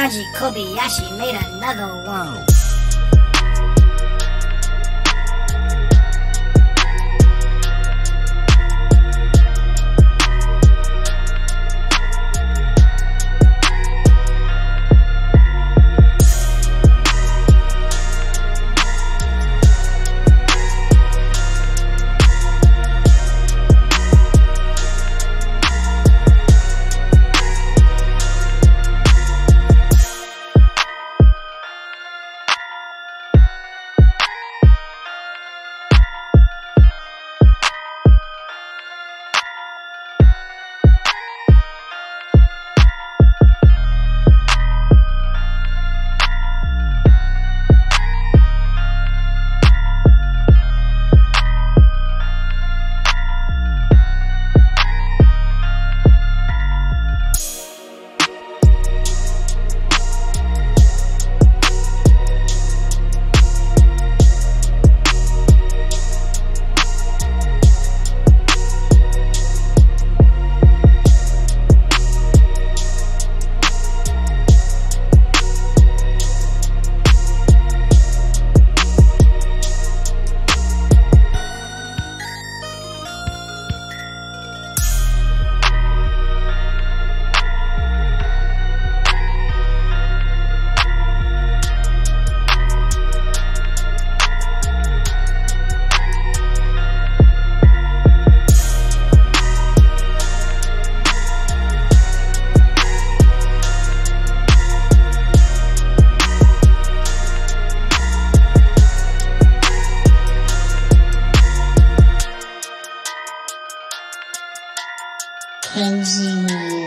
Kanji Kobayashi made another one. Kenji Music.